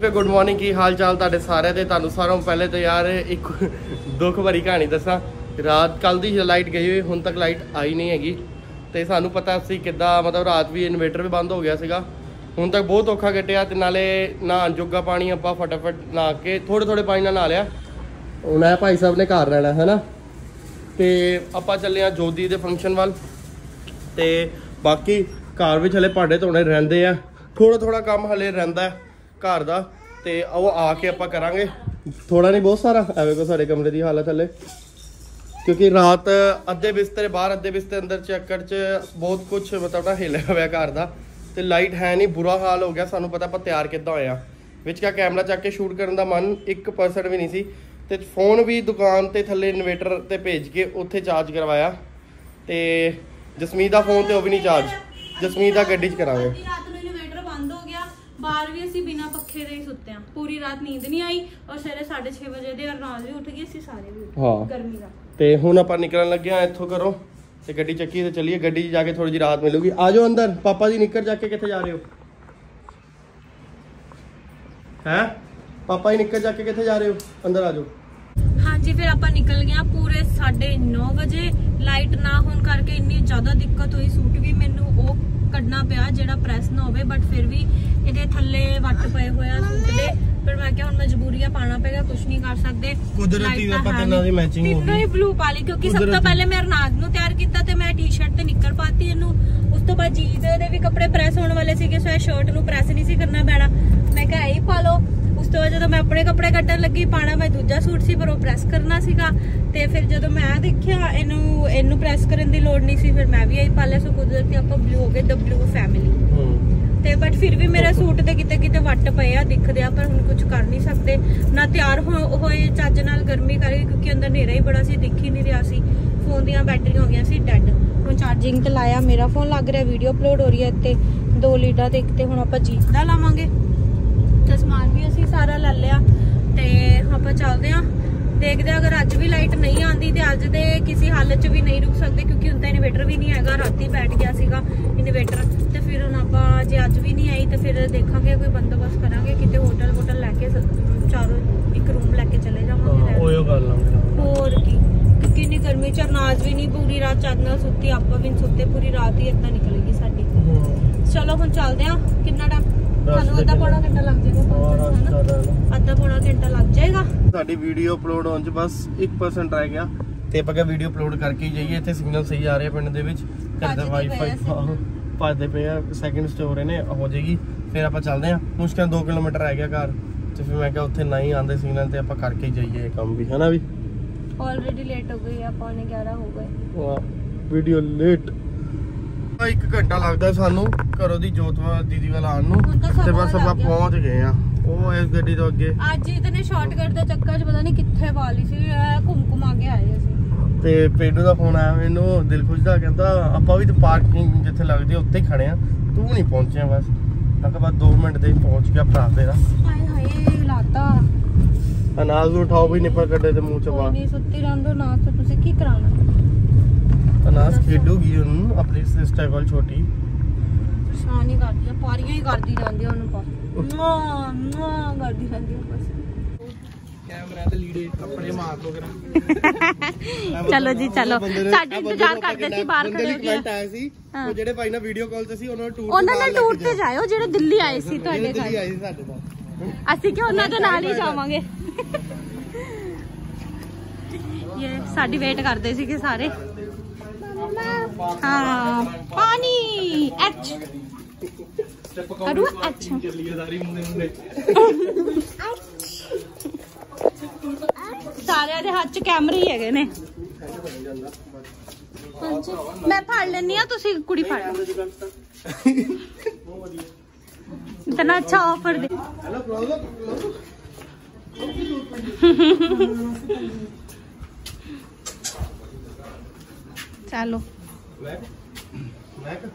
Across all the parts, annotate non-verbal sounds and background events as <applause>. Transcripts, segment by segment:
ਤੇ good morning ਕੀ ਹਾਲ ਚਾਲ ਤੁਹਾਡੇ ਸਾਰਿਆਂ ਦੇ? ਤੁਹਾਨੂੰ ਸਾਰਿਆਂ ਨੂੰ ਪਹਿਲੇ ਤਾਂ ਯਾਰ ਇੱਕ ਦੁੱਖ ਭਰੀ ਕਹਾਣੀ ਦੱਸਾਂ। ਰਾਤ ਕੱਲ ਦੀ ਲਾਈਟ ਗਈ ਹੋਈ, ਹੁਣ ਤੱਕ ਲਾਈਟ ਆਈ ਨਹੀਂ ਹੈਗੀ। ਤੇ ਸਾਨੂੰ ਪਤਾ ਸੀ ਕਿੱਦਾਂ, ਮਤਲਬ ਰਾਤ ਵੀ ਇਨਵੇਟਰ ਵੀ ਬੰਦ ਹੋ ਗਿਆ ਸੀਗਾ। ਹੁਣ ਤੱਕ ਬਹੁਤ ਔਖਾ ਕੱਟਿਆ ਤੇ ਨਾਲੇ ਨਹਾਉਣ ਜੋਗਾ ਪਾਣੀ ਆਪਾਂ ਫਟਾਫਟ ਨਹਾ ਕੇ ਥੋੜੇ ਥੋੜੇ ਪਾਣੀ ਨਾਲ ਨਹਾ ਲਿਆ। ਹੁਣ ਇਹ ਭਾਈ ਸਾਹਿਬ ਨੇ ਘਰ ਰਹਿਣਾ ਹੈ ਨਾ ਤੇ ਆਪਾਂ ਚੱਲੇ ਆ ਜੋਦੀ ਦੇ ਫੰਕਸ਼ਨ ਵੱਲ। ਤੇ ਬਾਕੀ ਘਰ ਵਿੱਚ ਹਲੇ ਭਾਂਡੇ ਧੋਣੇ ਰਹਿੰਦੇ ਆ। ਥੋੜਾ ਥੋੜਾ ਕੰਮ ਹਲੇ ਰਹਿੰਦਾ। ਹੈ ਘਰ ਦਾ ਤੇ ਉਹ ਆ ਕੇ ਆਪਾਂ ਕਰਾਂਗੇ। ਥੋੜਾ ਨਹੀਂ, ਬਹੁਤ ਸਾਰਾ। ਐਵੇਂ ਕੋ ਸਾਡੇ ਕਮਰੇ ਦੀ ਹਾਲਤ ਹਲੇ। ਕਿਉਂਕਿ ਰਾਤ ਅੱਧੇ ਬਿਸਤਰੇ ਬਾਹਰ, ਅੱਧੇ ਬਿਸਤਰੇ ਅੰਦਰ ਚੱਕਰ ਚ ਬਹੁਤ ਕੁਝ ਮਤਲਬ ਨਾ ਹਿੱਲਿਆ ਹੋਇਆ ਘਰ ਦਾ। ਤੇ ਲਾਈਟ ਹੈ ਨਹੀਂ, ਬੁਰਾ ਹਾਲ ਹੋ ਗਿਆ। ਸਾਨੂੰ ਪਤਾ ਆਪਾਂ ਤਿਆਰ ਕਿੱਦਾਂ ਹੋਇਆ ਵਿੱਚ ਕਾ ਕੈਮਰਾ ਚੱਕ ਕੇ ਸ਼ੂਟ ਕਰਨ ਦਾ ਮਨ 1% ਵੀ ਨਹੀਂ ਸੀ। ਤੇ ਫੋਨ ਵੀ ਦੁਕਾਨ ਤੇ ਥੱਲੇ ਇਨਵੇਟਰ ਤੇ ਭੇਜ ਕੇ ਉੱਥੇ ਚਾਰਜ ਕਰਵਾਇਆ। ਤੇ ਜਸਮੀਤ ਦਾ ਫੋਨ ਤੇ ਉਹ ਵੀ ਨਹੀਂ ਚਾਰਜ ਜਸਮੀਤ ਦਾ ਗੱਡੀ 'ਚ ਕਰਾਂਗੇ ਅੱਧੀ ਰਾਤ ਨੂੰ ਇਨਵੇਟਰ ਬੰਦ ਹੋ ਗਿਆ ਬਾਹਰ ਵੀ ਅਸੀਂ ਬਿਨਾ ਪੱਖੇ ਦੇ ਹੀ ਸੁੱਤੇ ਆ ਪੂਰੀ ਰਾਤ ਨੀਂਦ ਨਹੀਂ ਆਈ ਔਰ ਸਵੇਰੇ 6:30 ਵਜੇ ਦੇ ਅਰਨਾਜ ਵੀ ਉੱਠ ਗਏ ਅਸੀਂ ਸਾਰੇ ਵੀ ਉੱਠ ਗਏ ਹਾਂ। ਗਰਮੀ ਦਾ। ਤੇ ਹੁਣ ਆਪਾਂ ਨਿਕਲਣ ਲੱਗੇ ਆ ਇੱਥੋਂ ਕਰੋ ਤੇ ਗੱਡੀ ਚੱਕੀ ਤੇ ਚੱਲੀਏ। ਗੱਡੀ 'ਚ ਜਾ ਕੇ ਥੋੜੀ ਜਿਹੀ ਰਾਹਤ ਮਿਲੂਗੀ। ਆ ਜਾਓ ਅੰਦਰ। ਪਾਪਾ ਦੀ ਨਿੱਕਰ ਚੱਕ ਕੇ ਕਿੱਥੇ ਜਾ ਰਹੇ ਹੋ? ਹੈ? ਪਾਪਾ ਦੀ ਨਿੱਕਰ ਚੱਕ ਕੇ ਕਿੱਥੇ ਜਾ ਰਹੇ ਹੋ? ਅੰਦਰ ਆ ਜਾਓ। ਹਾਂਜੀ ਫਿਰ ਆਪਾਂ ਨਿਕਲ ਗਏ ਹਾਂ ਪੂਰੇ 9:30 ਵਜੇ। ਲਾਈਟ ਨਾ ਹੋਣ ਕਰਕੇ ਇੰਨੀ ਜ਼ਿਆਦਾ ਦਿੱਕਤ ਹੋਈ। ਸੂਟ ਵੀ ਮੈਨੂੰ ਉਹ ਕੱਢਣਾ ਪਿਆ ਜਿਹੜਾ ਪ੍ਰੈਸ ਨਾ ਹੋਵੇ ਬਟ ਫਿਰ ਵੀ ਇਹਦੇ ਥੱਲੇ ਵੱਟ ਪਏ ਹੋਇਆ ਸੂਟ ਦੇ। ਪਰ ਮੈਂ ਕਿਹਾ ਹੁਣ ਮਜਬੂਰੀ ਆ ਪਾਣਾ ਪਏਗਾ ਕੁਝ ਨਹੀਂ ਕਰ ਸਕਦੇ। ਕੁਦਰਤੀ Light ਤਾਂ ਆਪਾਂ ਹੈ ਤਿੰਨਾਂ ਦੀ matching ਹੋ ਗਈ। ਹੀ ਬਲੂ ਪਾ ਲਈ ਕਿਉਂਕਿ ਸਭ ਤੋਂ। ਪਹਿਲੇ ਮੈਂ ਅਰਨਾਜ ਨੂੰ ਤਿਆਰ ਕੀਤਾ ਤੇ ਮੈਂ ਟੀ-ਸ਼ਰਟ ਤੇ ਨਿੱਕਰ ਪਾਤੀ ਇਹਨੂੰ। ਉਸ ਤੋਂ ਬਾਅਦ ਜੀਤ ਦੇ ਵੀ ਕੱਪੜੇ ਪ੍ਰੈਸ ਹੋਣ ਵਾਲੇ ਸੀਗੇ ਸੋ ਇਹ ਸ਼ਰਟ ਨੂੰ ਪ੍ਰੈਸ ਨਹੀਂ ਸੀ ਕਰਨਾ ਪੈਣਾ। ਮੈਂ ਕਿਹਾ ਇਹੀ ਪਾ ਲਓ। ਉਸ ਤੋਂ ਬਾਅਦ ਜਦੋਂ ਮੈਂ ਆਪਣੇ ਕੱਪੜੇ ਕੱਢਣ ਲੱਗੀ ਪਾਣਾ ਮੈਂ ਦੂਜਾ ਸੂਟ ਸੀ ਪਰ ਉਹ ਪ੍ਰੈਸ ਕਰਨਾ ਸੀਗਾ। ਤੇ ਫਿਰ ਜਦੋਂ ਮੈਂ ਦੇਖਿਆ ਇਹਨੂੰ ਇਹਨੂੰ ਪ੍ਰੈਸ ਕਰਨ ਦੀ ਲੋੜ ਨਹੀਂ ਸੀ ਫਿਰ ਮੈਂ ਵੀ ਇਹੀ ਪਾ ਲਿਆ ਸੋ ਕੁਦਰਤੀ ਆਪਾਂ ਬਲੂ ਹੋ ਗਏ ਦ ਬਲੂ ਫੈਮਿਲੀ ਹੂੰ। ਤੇ ਬਟ ਫਿਰ ਵੀ ਮੇਰੇ ਸੂਟ ਤੇ ਕਿਤੇ ਕਿਤੇ ਵੱਟ ਪਏ ਆ ਦਿਖਦੇ ਆ ਪਰ ਹੁਣ ਕੁਝ ਕਰ ਨਹੀਂ ਸਕਦੇ। ਨਾ ਤਿਆਰ ਹੋ- ਹੋਏ ਚੱਜ ਨਾਲ ਗਰਮੀ ਕਰਕੇ ਕਿਉਂਕਿ ਅੰਦਰ ਹਨੇਰਾ ਹੀ ਬੜਾ ਸੀ ਦਿਖ ਹੀ ਨਹੀਂ ਰਿਹਾ ਸੀ। ਫੋਨ ਦੀਆਂ ਬੈਟਰੀਆਂ ਹੋ ਗਈਆਂ ਸੀ ਡੈੱਡ ਹੁਣ ਚਾਰਜਿੰਗ ਤੇ ਲਾਇਆ ਮੇਰਾ ਫੋਨ ਲੱਗ ਰਿਹਾ ਵੀਡੀਓ ਅਪਲੋਡ ਹੋ ਰਹੀ ਹੈ ਇੱਥੇ। ਦੋ ਲੀਡਾਂ ਤੇ ਇੱਕ ਤੇ ਹੁਣ ਆਪਾਂ ਜੀਤ ਦਾ ਲਾਵਾਂਗੇ। ਤੇ ਸਮਾਨ ਵੀ ਅਸੀਂ ਸਾਰਾ ਲੈ ਲਿਆ ਤੇ ਆਪਾਂ ਚੱਲਦੇ ਆਂ ਦੇਖਦੇ ਆਂ ਅਗਰ ਅੱਜ ਵੀ ਲਾਈਟ ਨਹੀਂ ਆਂਦੀ ਤੇ ਅੱਜ ਦੇ ਕਿਸੇ ਹਾਲਤ 'ਚ ਵੀ ਨਹੀਂ ਰੁਕ ਸਕਦੇ ਕਿਉਂਕਿ ਹੁਣ ਤਾਂ ਇਨਵੇਟਰ ਵੀ ਨਹੀਂ ਹੈਗਾ ਰਾਤੀ ਬੈਠ ਗਿਆ ਸੀਗਾ ਇਨਵੇਟਰ ਤੇ ਫਿਰ ਹੁਣ ਆਪਾਂ ਜੇ ਅੱਜ ਵੀ ਨਹੀਂ ਆਈ ਤੇ ਫਿਰ ਦੇਖਾਂਗੇ ਕੋਈ ਬੰਦੋਬਸਤ ਕਰਾਂਗੇ ਕਿਤੇ ਹੋਟਲ ਹੋਟਲ ਲੈ ਕੇ ਚਾਰੋਂ ਇੱਕ ਰੂਮ ਲੈ ਕੇ ਚਲੇ ਜਾਵਾਂਗੇ। ਉਹੋ ਗੱਲ ਆ ਹੋਰ ਕੀ ਕਿਉਂਕਿ ਇੰਨੀ ਗਰਮੀ ਚ ਅਰਨਾਜ ਵੀ ਨਹੀਂ ਪੂਰੀ ਰਾਤ ਨਾਲ ਸੁੱਤੀ ਆਪਾਂ ਵੀ ਸੁੱਤੇ ਪੂਰੀ ਰਾਤ ਹੀ ਏਦਾਂ ਨਿਕਲੇਗੀ ਸਾਡੀ। ਹੂੰ। ਚਲੋ ਹੁਣ ਚੱਲਦੇ ਆਂ ਕਿੰਨਾ ਟਾਈਮ ਸਾਨੂੰ ਅੱਧਾ ਪੌਣਾ ਘੰਟਾ ਲੱਗ ਜਾਏਗਾ ਹਨਾ? ਦਾ ਅੱਧਾ ਪੌਣਾ ਘੰਟਾ ਲੱਗ ਜਾਏਗਾ। ਸਾਡੀ ਵੀਡੀਓ ਅਪਲੋਡ ਹੋਣ ਚ ਬਸ 1% ਰਹਿ ਗਿਆ। ਤੇ ਆਪਾਂ ਕਿਹਾ ਵੀਡੀਓ ਅਪਲੋਡ ਕਰਕੇ ਹੀ ਜਾਈਏ ਇੱਥੇ ਸਿਗਨਲ ਸਹੀ ਆ ਰਿਹਾ ਪਿੰਡ ਦੇ ਵਿੱਚ। ਘਰ ਦਾ ਭੱਜਦੇ ਵਾਈਫਾਈ ਪਏ ਆ signal। ਭੱਜਦੇ ਪਏ ਆ ਸੈਕਿੰਡ ਸਟੋਰ ਨੇ ਹੋ ਜਾਏਗੀ। ਫਿਰ ਆਪਾਂ ਚੱਲਦੇ ਆ ਮੁਸ਼ਕਿਲ 2 ਕਿਲੋਮੀਟਰ ਰਹਿ ਗਿਆ ਘਰ। ਤੇ ਫਿਰ ਮੈਂ ਕਿਹਾ ਉੱਥੇ ਨਹੀਂ ਆਉਂਦੇ ਸਿਗਨਲ ਤੇ ਆਪਾਂ ਕਰਕੇ ਹੀ ਜਾਈਏ ਇਹ ਕੰਮ ਵੀ ਹਨਾ ਵੀ? ਆਲਰੇਡੀ ਲੇਟ ਹੋ ਗਈ ਆ ਪੌਣੇ 11 ਹੋ ਗਏ। ਵੀਡੀਓ ਲੇਟ ਇੱਕ ਘੰਟਾ ਲੱਗਦਾ ਸਾਨੂੰ ਘਰੋਂ ਦੀ ਜੋਤਵਾ ਦੀਦੀ ਵੱਲ ਆਉਣ ਨੂੰ। ਹੁਣ ਤਾਂ ਤੇ ਸਮਾਂ ਬਸ ਲੱਗ ਆਪਾਂ ਗਿਆ। ਪਹੁੰਚ ਗਏ ਆ। ਉਹ ਇਸ ਗੱਡੀ ਤੋਂ ਅੱਗੇ। ਅੱਜ ਇਤਨੇ ਸ਼ਾਰਟਕਟ ਦੇ ਚੱਕਰ 'ਚ ਪਤਾ ਨਹੀਂ ਕਿੱਥੇ ਵਾਲੀ ਸੀ ਐ ਘੁੰਮ ਘੁਮਾ ਕੇ ਆਏ ਅਸੀਂ। ਤੇ ਪੇਡੂ ਦਾ ਫੋਨ ਆਇਆ ਮੈਨੂੰ ਦਿਲ ਖੁਸ਼ ਦਾ ਕਹਿੰਦਾ ਆਪਾਂ ਵੀ ਤੇ ਪਾਰਕਿੰਗ ਜਿੱਥੇ ਲੱਗਦੀ ਆ ਉੱਥੇ ਹੀ ਖੜੇ ਆ। ਤੂੰ ਨਹੀਂ ਪਹੁੰਚਿਆ ਬਸ। ਮੈਂ ਕਿਹਾ ਬਸ 2 ਮਿੰਟ ਦੇ ਹੀ ਪਹੁੰਚ ਗਿਆ ਭਰਾ ਤੇਰਾ। ਹਾਏ ਹਾਏ ਲਾਤਾ। ਅਨਾਜ ਨੂੰ ਉਠਾਓ ਵੀ ਨਿਪਰ ਕੱਢੇ ਤੇ ਮੂੰਹ ਚ ਕੋਈ ਪਾ ਨਹੀਂ ਸੁੱਤੀ ਰਹਿੰਦੋ ਨਾ ਤੁਸੀਂ ਕੀ ਕਰਾਉਣਾ? ਅਨਾਜ ਖੇਡੂਗੀ ਉਹਨੂੰ ਆਪਣੀ ਸਿਸਟਰ ਕੋਲ ਛੋਟੀ। ਪਰੇਸ਼ਾਨ ਹੀ ਕਰਦੀ ਆ ਪਾਰੀਆਂ ਹੀ ਕਰਦੀ ਜਾਂਦੀ ਆ ਉਹਨੂੰ ਪਰ ਨਾ ਨਾ ਕਰਦੀ ਰਹਿੰਦੀ ਆ ਬਸ। ਕੈਮਰਾ ਤੇ ਲੀੜੇ ਕੱਪੜੇ ਮਾਰ ਲੋ ਕਰਾਂ। <laughs> ਚਲੋ ਜੀ ਚਲੋ। ਸਾਡੇ ਇੰਤਜ਼ਾਰ ਕਰਦੇ ਸੀ ਬਾਹਰ ਖੜੇ ਹੋ ਕਮੈਂਟ ਆਇਆ ਸੀ। ਹਾਂ। ਉਹ ਜਿਹੜੇ ਭਾਈ ਨਾਲ ਵੀਡੀਓ ਕਾਲ ਤੇ ਸੀ ਉਹਨਾਂ ਨੂੰ ਟੂਰ ਉਹਨਾਂ ਨਾਲ ਟੂਰ ਤੇ ਜਾਇਓ ਜਿਹੜੇ ਦਿੱਲੀ ਆਏ ਸੀ ਤੁਹਾਡੇ ਦਿੱਲੀ ਘਰ। ਆਈ ਸੀ ਸਾਡੇ ਨਾਲ। ਅਸੀਂ ਕਿ ਉਹਨਾਂ ਦੇ ਨਾਲ ਹੀ ਜਾਵਾਂਗੇ? ਇਹ ਸਾਡੀ ਵੇਟ ਕਰਦੇ ਸੀਗੇ ਸਾਰੇ। ਹਾਂ ਪਾਣੀ ਐਚ ਕਰੂ ਐਚ ਸਾਰਿਆਂ ਦੇ ਹੱਥ 'ਚ ਕੈਮਰੇ ਹੀ ਹੈਗੇ ਨੇ ਹਾਂਜੀ ਮੈਂ ਫੜ ਲੈਣੀ ਆ ਤੁਸੀਂ ਕੁੜੀ ਫੜ ਲਓ ਇਤਨਾ ਅੱਛਾ ਆਫਰ ਦੇ ਹੈਲੋ ਕਲੋਜ਼ ਚਲੋ ਮੈਕ ਮੈਕ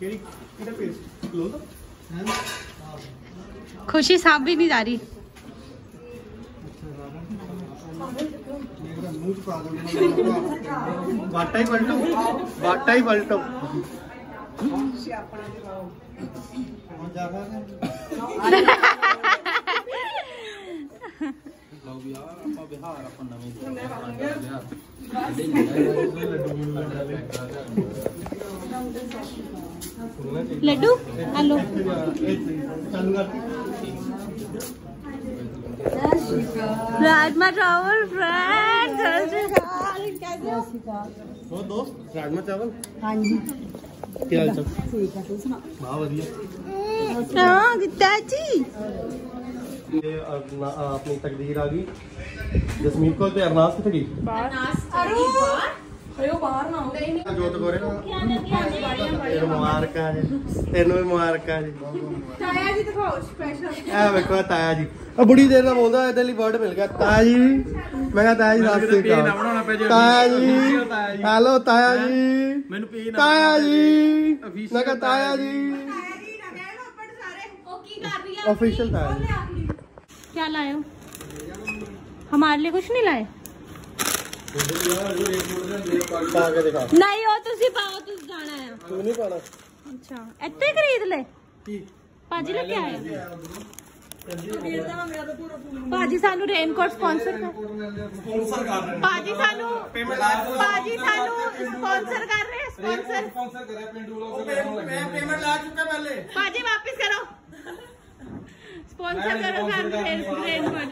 ਕਿਹੜੀ ਕਿਹੜਾ ਪੇਜ ਕਲੋਜ਼ ਖੁਸ਼ੀ ਸਾਬ ਵੀ ਨਹੀਂ ਜਾ ਰਹੀ ਮੂੰਹ ਚ ਪਾ ਦੋ ਬਾਟਾ ਹੀ ਯਾਰ ਆਪਾਂ ਬਿਹਾਰ ਆਪਾਂ ਨਵੇਂ ਦੇ ਲੱਡੂ ਹਲੋ राजमा चावल फ्रेंड हो दोस्त राजमा चावल हाँ जी क्या हाल चाल ठीक है तू सुना बहुत बढ़िया हाँ कितना जी ਆਪਣਾ ਆਪਣੀ ਤਕਦੀਰ ਆ ਗਈ। ਜਸਮੀਤ ਕੋਲ ਤੇ ਅਰਨਾਸ ਕਿੱਥੇ ਗਈ? ਜੋਤ ਗੋਰੇ ਮੁਬਾਰਕਾਂ ਜੀ। ਤੈਨੂੰ ਵੀ ਮੁਬਾਰਕਾਂ ਜੀ। ਤਾਇਆ ਜੀ ਦਿਖਾਓ ਸਪੈਸ਼ਲ ਇਹ ਵੇਖੋ ਤਾਇਆ ਜੀ। ਆ ਬੁੜੀ ਦੇਰ ਦਾ ਬੋਲਦਾ ਇਹਦੇ ਲਈ ਵਰਡ ਮਿਲ ਗਿਆ। ਤਾਇਆ ਜੀ ਮੈਂ ਕਿਹਾ ਤਾਇਆ ਜੀ ਸਤਿ ਸ੍ਰੀ ਅਕਾਲ। ਤਾਇਆ ਜੀ ਹੈਲੋ ਤਾਇਆ ਜੀ। ਮੈਨੂੰ ਪੀ ਨਾ ਤਾਇਆ ਜੀ। ਮੈਂ ਕਿਹਾ ਤਾਇਆ ਜੀ। ਕੀ ਕਰ ਰਹੀ ਆ Official ਤਾਇਆ ਜੀ क्या लाए हो हमारे लिए कुछ नहीं लाए ਪਾ ਕੇ ਦਿਖਾ ਨਹੀਂ ਉਹ ਤੁਸੀਂ ਪਾਓ ਤੁਸੀਂ ਜਾਣਾ ਹੈ ਤੂੰ ਨਹੀਂ ਪਾਣਾ ਅੱਛਾ ਇੱਥੇ ਹੀ ਖਰੀਦ ਲੈ ਕੀ ਭਾਜੀ ਲੈ ਕੇ ਆਏ ਭਾਜੀ ਸਾਨੂੰ ਰੇਨਕੋਟ ਸਪਾਂਸਰ ਕਰ ਸਪਾਂਸਰ ਕਰ ਰਹੇ ਭਾਜੀ ਸਾਨੂੰ ਭਾਜੀ ਸਾਨੂੰ ਸਪਾਂਸਰ ਕਰ ਰਹੇ ਸਪਾਂਸਰ ਸਪਾਂਸਰ ਕਰਿਆ ਪਿੰਡੂ ਲੋਕ ਮੈਂ ਪੇਮੈਂਟ ਲਾ ਚੁੱਕਾ ਪਹਿਲੇ ਭਾਜੀ ਵਾਪਸ ਕਰੋ ਸਪਾਂਸਰ ਕਰੋ ਸਾਨੂੰ ਰੇਨਕੋਟ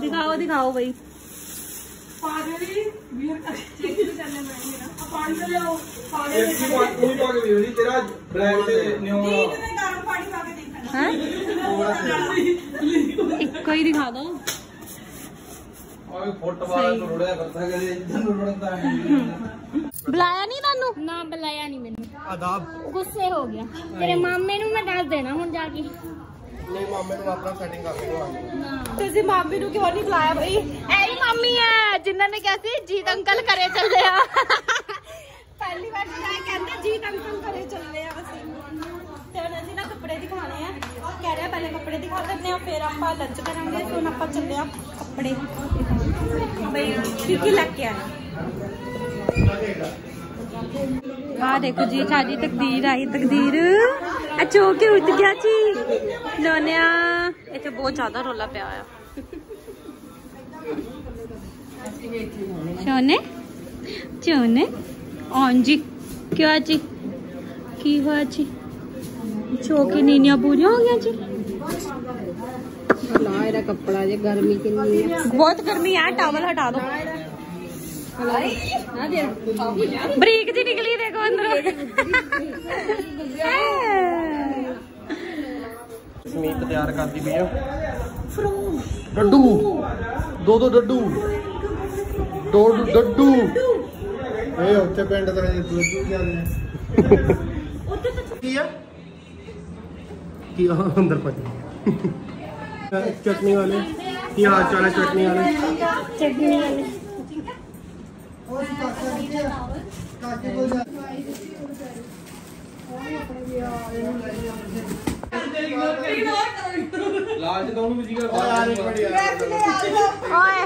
ਦਿਖਾਓ ਦਿਖਾਓ ਬਈ ਇੱਕ ਹੀ ਪਾ ਤੂੰ ਹੀ ਪਾ ਕੇ ਵੇਖ ਲਈ ਤੇਰਾ ਬਲੈਕ ਤੇ ਨਿਊ ਹੈ ਇੱਕੋ ਹੀ ਦਿਖਾ ਦੋ ਆਏ ਫੁੱਟਬਾਲ ਤੋਂ ਰੋੜਿਆ ਕਰਦਾ ਕਦੇ ਇਦਾਂ ਨੂੰ ਰੋੜਦਾ ਹੈ ਬੁਲਾਇਆ ਨਹੀਂ ਤੁਹਾਨੂੰ? ਨਾ ਬੁਲਾਇਆ ਨਹੀਂ ਮੈਨੂੰ। ਆਦਾਬ। ਗੁੱਸੇ ਹੋ ਗਿਆ। ਤੇਰੇ ਮਾਮੇ ਨੂੰ ਮੈਂ ਦੱਸ ਦੇਣਾ ਹੁਣ ਜਾ ਕੇ। ਨਹੀਂ ਮਾਮੇ ਨੂੰ ਆਪਣਾ ਸੈਟਿੰਗ ਕਰ ਦੇਣਾ ਤੁਸੀਂ ਮਾਮੀ ਨੂੰ ਕਿਉਂ ਨਹੀਂ ਬੁਲਾਇਆ ਬਈ? ਐਹੀ ਮਾਮੀ ਹੈ ਜਿਨ੍ਹਾਂ ਨੇ ਕਿਹਾ ਸੀ ਜੀਤ ਅੰਕਲ ਘਰੇ ਚੱਲੇ ਆ। ਪਹਿਲੀ ਵਾਰ ਸੁਣਿਆ ਕਹਿੰਦੇ ਜੀਤ ਅੰਕਲ ਘਰੇ ਚੱਲੇ ਆ ਅਸੀਂ। ਤੇ ਹੁਣ ਅਸੀਂ ਨਾ ਕੱਪੜੇ ਦਿਖਾਣੇ ਆ। ਕਹਿ ਰਿਹਾ ਪਹਿਲੇ ਕੱਪੜੇ ਦਿਖਾ ਦਿੰਦੇ ਆ ਫਿਰ ਆਪਾਂ ਲੰਚ ਕਰਾਂਗੇ ਹੁਣ ਆਪਾਂ ਚੱਲੇ ਆ ਕੱਪੜੇ। ਬਈ ਕੀ ਕੀ ਲੱਗ ਕੇ ਆਏ। ਆ ਦੇਖੋ ਜੀ ਸਾਡੀ ਤਕਦੀਰ ਆਈ ਤਕਦੀਰ। ਆ ਚੋ ਕੇ ਉੱਠ ਗਿਆ ਜੀ। ਨੋਨਿਆ ਇੱਥੇ ਬਹੁਤ ਜ਼ਿਆਦਾ ਰੋਲਾ ਪਿਆ ਆ ਸੋਨੇ ਚੋਨੇ? ਹਾਂਜੀ ਕਿਆ ਜੀ? ਕੀ ਹੋਇਆ ਜੀ? ਚੋ ਕੇ ਨੀਨੀਆਂ ਪੂਰੀਆਂ ਹੋ ਗਈਆਂ ਜੀ। ਲਾ ਇਹਦਾ ਕੱਪੜਾ ਜੇ ਗਰਮੀ ਕਿੰਨੀ ਹੈ ਬਹੁਤ ਗਰਮੀ ਆ ਟਾਵਲ ਹਟਾ ਦੋ ਨਾ ਦੇ ਬਰੀਕ ਜੀ ਨਿਕਲੀ ਦੇਖੋ ਅੰਦਰੋਂ। ਸਮੀਤ ਤਿਆਰ ਕਰਦੀ ਪਈ ਆ। ਡੱਡੂ। ਦੋ ਦੋ ਡੱਡੂ। ਦੋ ਦੋ ਡੱਡੂ। ਇਹ ਉੱਥੇ ਪਿੰਡ ਦਾ ਡੱਡੂ ਜਾਂਦੇ ਕੀ ਆ? ਕੀ ਆ? ਅੰਦਰ ਪੱਜ ਚਟਨੀ ਵਾਲੇ। ਕੀ ਹਾਲ ਚਾਲ ਹੈ ਚਟਨੀ ਵਾਲੇ। ਚਟਨੀ ਵਾਲੇ ਲਾਲ ਚ ਦੋਨੋਂ ਵੀ ਓ ਯਾਰ ਇੱਕ ਮਿੰਟ ਯਾਰ ਓਏ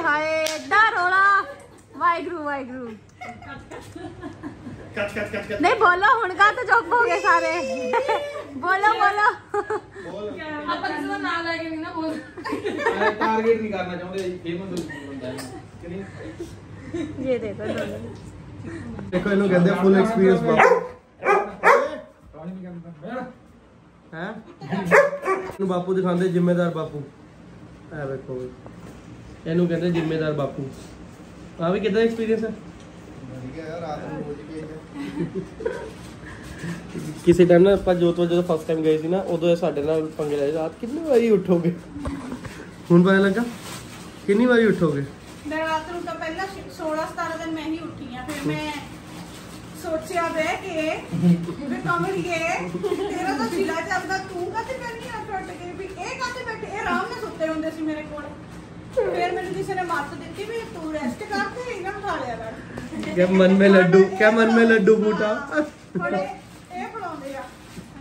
ਹਾਏ ਏਡਾ ਰੋਲਾ ਵਾਹਿਗੁਰੂ ਵਾਹਿਗੁਰੂ ਕੱਟ ਕੱਟ ਕੱਟ ਕੱਟ ਨਹੀਂ ਬੋਲੋ ਹੁਣ ਕਾ ਤਾਂ ਚੁੱਪ ਹੋ ਗਏ ਸਾਰੇ ਬੋਲੋ ਬੋਲੋ ਮੈਂ ਟਾਰਗੇਟ ਨਹੀਂ ਕਰਨਾ ਚਾਹੁੰਦੇ ਫੇਮਸ ਬੰਦਾ ਹੈ ਕਿ ਨਹੀਂ ਇਹ ਦੇਖੋ ਦੋਨੋਂ ਦੇਖੋ ਇਹਨੂੰ ਕਹਿੰਦੇ ਫੁੱਲ ਐਕਸਪੀਰੀਅੰਸ ਬਾਪੂ ਹੈ? ਇਹਨੂੰ ਬਾਪੂ ਦਿਖਾਉਂਦੇ ਜ਼ਿੰਮੇਦਾਰ ਬਾਪੂ। ਐ ਵੇਖੋ। ਇਹਨੂੰ ਕਹਿੰਦੇ ਜ਼ਿੰਮੇਦਾਰ ਬਾਪੂ। ਆ ਵੀ ਕਿਦਾਂ ਐਕਸਪੀਰੀਅੰਸ ਹੈ ਕਿਸੇ ਟਾਈਮ ਨਾ ਆਪਾਂ ਜੋਤ ਵਜੋਂ ਜਦੋਂ ਫਸਟ ਟਾਈਮ ਗਏ ਸੀ ਨਾ ਉਦੋਂ ਇਹ ਸਾਡੇ ਨਾਲ ਪੰਗੇ ਲਏ। ਰਾਤ ਕਿੰਨੀ ਵਾਰੀ ਉੱਠੋਗੇ? ਹੁਣ ਪਤਾ ਲੱਗਾ? ਕਿੰਨੀ ਵਾਰੀ ਉੱਠੋਗੇ? ਮੈਂ ਰਾਤ ਨੂੰ ਤਾਂ ਪਹਿਲਾਂ 16 17 ਦਿਨ ਮੈਂ ਹੀ ਉੱਠੀ ਆ ਫਿਰ ਮੈਂ ਸੋਚਿਆ ਵੇ ਕਿ ਵੀ ਕਮਲੀਏ ਤੇਰਾ ਤਾਂ ਜ਼ਿਲਾ ਚੱਲਦਾ ਤੂੰ ਕਾਤੇ ਕਰਨੀ ਆ ਟੁੱਟ ਕੇ? ਵੀ ਇਹ ਕਾਤੇ ਬੈਠੇ? ਇਹ ਆਰਾਮ ਨਾਲ ਸੁੱਤੇ ਹੁੰਦੇ ਸੀ ਮੇਰੇ ਕੋਲ। ਫਿਰ ਮੈਨੂੰ ਕਿਸੇ ਨੇ ਮੱਤ ਦਿੱਤੀ ਵੀ ਤੂੰ ਰੈਸਟ ਕਰ ਤੇ ਇਹਨਾਂ ਨੂੰ ਖਾ ਲਿਆ ਕਰ। ਕਿਆ ਮਨ ਮੇ ਲੱਡੂ ਕਿਆ ਮਨ ਮੇ ਲੱਡੂ ਬੂਟਾ? ਥੋੜੇ ਇਹ ਫੜਾਉਂਦੇ ਆ।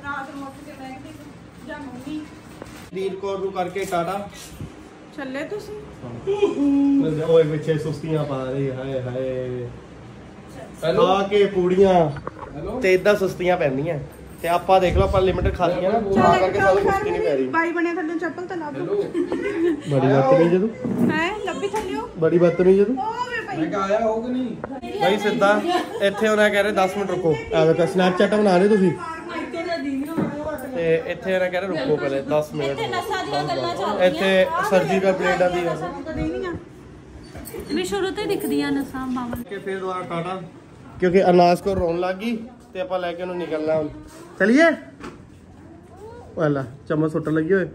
ਰਾਤ ਨੂੰ ਉੱਠ ਕੇ ਮੈਂ ਜਾਂ ਮੰਮੀ ਵੀਰ ਕੋਰ ਨੂੰ ਕਰਕੇ ਟਾਟਾ। ਚੱਲੇ ਤੁਸੀਂ? ਓਏ ਪਿੱਛੇ ਸੁਸਤੀਆਂ ਪਾ ਰਹੀ ਹਾਏ ਹਾਏ। ਆ ਕੇ ਪੂੜੀਆਂ। ਹੈਲੋ ਤੇ ਇਦਾਂ ਸੁਸਤੀਆਂ ਪੈਂਦੀਆਂ। ਤੇ ਆਪਾਂ ਦੇਖ ਲਓ ਆਪਾਂ ਲਿਮਿਟ ਖਾ ਲਈਆਂ ਨਾ ਤਾਂ ਕਰਕੇ ਸਾਨੂੰ ਕੁਸ਼ਤੀ ਨਹੀਂ ਪੈ ਰਹੀ। ਬਾਈ ਬਣਿਆ ਥੱਲੇ ਚੱਪਲ ਤਾਂ ਲਾ ਦੋ ਬੜੀ ਬਦਤਮੀਜ਼ ਹੈ ਤੂੰ ਹੈ ਲੱਭੀ ਥੱਲਿਓ ਬੜੀ ਬਦਤਮੀਜ਼ ਹੈ ਵੇ ਮੈਂ ਕਿਹਾ ਆਇਆ ਹੋਊ ਕਿ ਨਹੀਂ? ਭਾਈ ਸਿੱਧਾ ਇੱਥੇ ਉਹਨਾਂ ਕਹਿ ਰਹੇ 10 ਮਿੰਟ ਰੁਕੋ। ਆ ਵੇਖੋ ਸਨੈਪਚੈਟ ਬਣਾ ਰਹੇ ਤੁਸੀਂ। ਤੇ ਇੱਥੇ ਉਹਨਾਂ ਕਹਿ ਰਹੇ ਰੁਕੋ ਪਹਿਲੇ 10 ਮਿੰਟ ਨਸਾਂ ਦੀਆਂ ਗੱਲਾਂ ਚੱਲ ਇੱਥੇ ਸਰਜੀਕਲ ਪਲੇਟਾਂ ਦੀ ਆ ਵੀ ਸ਼ੁਰੂ ਤੋਂ ਹੀ ਦਿਖਦੀਆਂ ਨਸਾਂ ਬਾਵਨ ਕਿ ਫਿਰ ਦੁਬਾਰਾ ਟਾਟਾ ਕਿਉਂਕਿ ਅਨਾਸ ਕੋ ਰੋਣ ਲੱਗ ਗਈ ਤੇ ਆਪਾਂ ਲੈ ਕੇ ਉਹਨੂੰ ਨਿਕਲਣਾ ਹੁਣ ਚਲਿਏ ਵਾਲਾ ਚਮਚ ਸੁੱਟ ਲੱਗੀ ਹੋਏ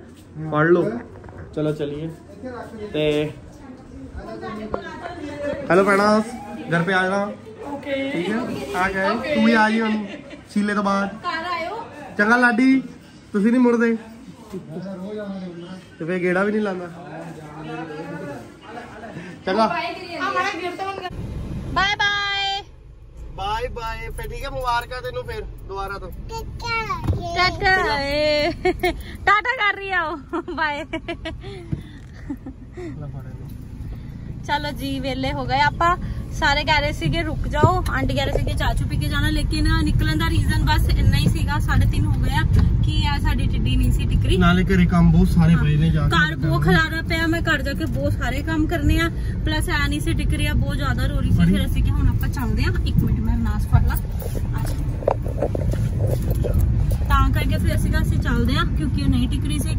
ਫੜ ਲਓ ਚਲੋ ਚਲਿਏ ਤੇ ਹੈਲੋ ਪ੍ਰਣਾਸ घर पे आ जाना ओके ठीक है आ गए तू भी आ जी ਹੁਣ ਸੀਲੇ ਤੋਂ ਬਾਅਦ ਘਰ ਆਇਓ ਚੰਗਾ ਲਾਡੀ ਤੁਸੀਂ ਨਹੀਂ ਮੁੜਦੇ? ਤੇ ਫੇਰ ਗੇੜਾ ਵੀ ਨਹੀਂ ਲਾਉਂਦਾ। ਚੰਗਾ। ਬਾਏ ਬਾਏ ਬਾਏ ਬਾਏ ਫੇ ਠੀਕ ਹੈ ਮੁਬਾਰਕਾਂ ਤੈਨੂੰ ਫੇਰ ਦੁਬਾਰਾ ਤੋਂ। ਏ। ਟਾਟਾ ਕਰ ਰਹੀ ਆ ਉਹ। ਬਾਏ ਚਲੋ ਜੀ ਵੇਲੇ ਹੋ ਗਏ ਆਪਾਂ। ਸਾਰੇ ਕਹਿ ਰਹੇ ਸੀਗੇ ਰੁਕ ਜਾਓ। ਆਂਟੀ ਕਹਿ ਰਹੇ ਸੀਗੇ ਚਾਚੂ ਪੀ ਕੇ ਜਾਣਾ। ਲੇਕਿਨ ਨਿਕਲਣ ਦਾ ਰੀਜ਼ਨ ਬਸ ਇੰਨਾ ਹੀ ਸੀਗਾ 3:30 ਹੋ ਗਿਆ ਕਿ ਆ ਸਾਡੀ ਟਿੱਡੀ ਨਹੀਂ ਸੀ ਟਿਕਰੀ। ਨਾਲੇ ਘਰੇ ਕੰਮ ਬਹੁਤ ਸਾਰੇ ਪਏ ਨੇ ਜਾ ਘਰ ਬਹੁਤ ਖਲਾਰਾ ਪਿਆ ਮੈਂ ਘਰ ਜਾ ਕੇ ਬਹੁਤ ਸਾਰੇ ਕੰਮ ਕਰਨੇ ਆ। ਪਲੱਸ ਐ ਨਹੀਂ ਸੀ ਟਿਕਰੀ ਆ ਬਹੁਤ ਜ਼ਿਆਦਾ ਰੋ ਰਹੀ ਸੀ। ਫਿਰ ਅਸੀਂ ਕਿ ਹੁਣ ਆਪਾਂ ਚੱਲਦੇ ਆ। ਇੱਕ ਮਿੰਟ ਮੈਂ ਨਾਸ ਫੜ ਲਾ। ਆ। ਤਾਂ ਕਰਕੇ ਫਿਰ ਅਸੀਂ ਕਿਹਾ ਅਸੀਂ ਚੱਲਦੇ ਆ ਕਿਉਂਕਿ ਉਹ ਨਹੀਂ ਟਿਕਰੀ ਸੀ।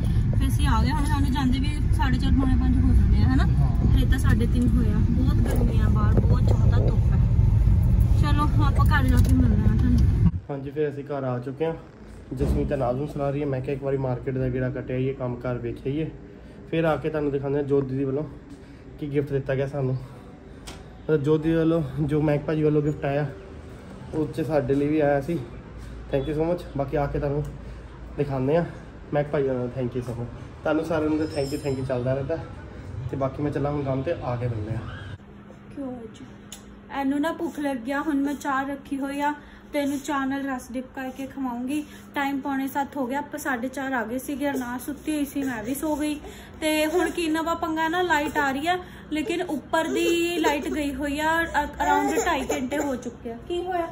ਅਸੀਂ ਆ ਗਏ ਹੁਣ ਸਾਨੂੰ ਜਾਂਦੇ ਵੀ 4:30 ਪੌਣੇ 5 ਹੋ ਜਾਂਦੇ ਆ ਹਨਾ? ਹਲੇ ਤਾਂ 3:30 ਹੋਇਆ। ਬਹੁਤ ਗਰਮੀ ਆ ਬਾਹਰ ਬਹੁਤ ਜ਼ਿਆਦਾ ਧੁੱਪ ਹੈ ਚਲੋ ਆਪਾਂ ਘਰ ਜਾ ਕੇ ਮਿਲਦੇ ਆ ਤੁਹਾਨੂੰ। ਹਾਂਜੀ ਫਿਰ ਅਸੀਂ ਘਰ ਆ ਚੁੱਕੇ ਹਾਂ। ਜਸਮੀਤ ਤਾਂ ਨਾਜ਼ਮ ਸੁਣਾ ਰਹੀ ਹੈ। ਮੈਂ ਕਿਹਾ ਇੱਕ ਵਾਰੀ ਮਾਰਕੀਟ ਦਾ ਗੇੜਾ ਕੱਟਿਆ ਇਹ ਕੰਮ ਕਾਰ ਵੇਖਿਆ ਫਿਰ ਆ ਕੇ ਤੁਹਾਨੂੰ ਦਿਖਾਉਂਦੇ ਹਾਂ ਜੋਤ ਦੀਦੀ ਵੱਲੋਂ ਕੀ ਗਿਫਟ ਦਿੱਤਾ ਗਿਆ ਸਾਨੂੰ। ਮਤਲਬ ਜੋਤ ਦੀਦੀ ਵੱਲੋਂ ਜੋ ਮੈਕ ਭਾਜੀ ਵੱਲੋਂ ਗਿਫਟ ਆਇਆ ਉਹ 'ਚ ਸਾਡੇ ਲਈ ਵੀ ਆਇਆ ਸੀ। ਥੈਂਕ ਯੂ ਸੋ ਮਚ ਬਾਕੀ ਆ ਕੇ ਤੁਹਾਨੂੰ ਦਿਖਾਉਂਦੇ ਆ ਮੈਕ ਭਾਜੀ ਵੱਲੋਂ ਥੈਂਕ ਯੂ ਸੋ ਮਚ ਤੁਹਾਨੂੰ ਸਾਰਿਆਂ ਨੂੰ ਥੈਂਕ ਯੂ ਥੈਂਕ ਯੂ ਚੱਲਦਾ ਰਹਿੰਦਾ। ਤੇ ਬਾਕੀ ਮੈਂ ਚੱਲਾਂ ਹੁਣ ਕੰਮ ਤੇ, ਆ ਕੇ ਮਿਲਦੇ ਆ ਕਿਉਂ ਅੱਜ? ਇਹਨੂੰ ਨਾ ਭੁੱਖ ਲੱਗ ਗਿਆ ਹੁਣ ਮੈਂ ਚਾਹ ਰੱਖੀ ਹੋਈ ਆ। ਤੇ ਇਹਨੂੰ ਚਾਹ ਨਾਲ ਰਸ ਡਿਪ ਕਰਕੇ ਖਵਾਉਂਗੀ। ਟਾਈਮ ਪੌਣੇ 7 ਹੋ ਗਿਆ ਆਪਾਂ 4:30 ਆ ਗਏ ਸੀਗੇ ਅਰਨਾ ਸੁੱਤੀ ਹੋਈ ਸੀ, ਮੈਂ ਵੀ ਸੋ ਗਈ। ਤੇ ਹੁਣ ਕੀ ਨਵਾਂ ਪੰਗਾ ਨਾ ਲਾਈਟ ਆ ਰਹੀ ਆ, ਲੇਕਿਨ ਉੱਪਰ ਦੀ ਲਾਈਟ ਗਈ ਹੋਈ ਆ ਅਰਾਊਂਡ 2.5 ਘੰਟੇ ਹੋ ਚੁੱਕੇ ਆ। ਕੀ ਹੋਇਆ?